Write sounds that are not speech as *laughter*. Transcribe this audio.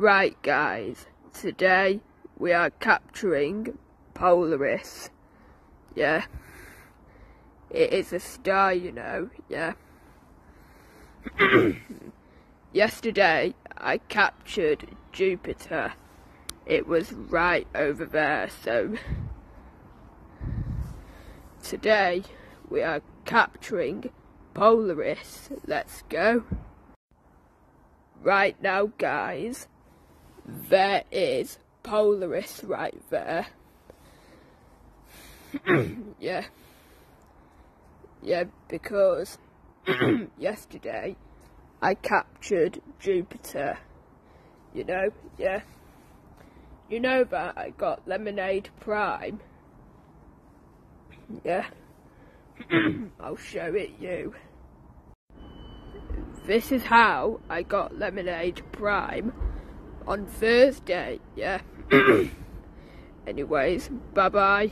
Right guys, today we are capturing Polaris. Yeah. It is a star, you know, yeah. *clears throat* Yesterday I captured Jupiter. It was right over there, so today we are capturing Polaris. Let's go. Right now, guys, there is Polaris right there. *clears throat* yeah. Yeah, because *clears throat* yesterday I captured Jupiter. You know, yeah. You know that I got Lemonade Prime. Yeah. *clears throat* I'll show it you. This is how I got Lemonade Prime on Thursday, yeah. *clears throat* Anyways, bye bye.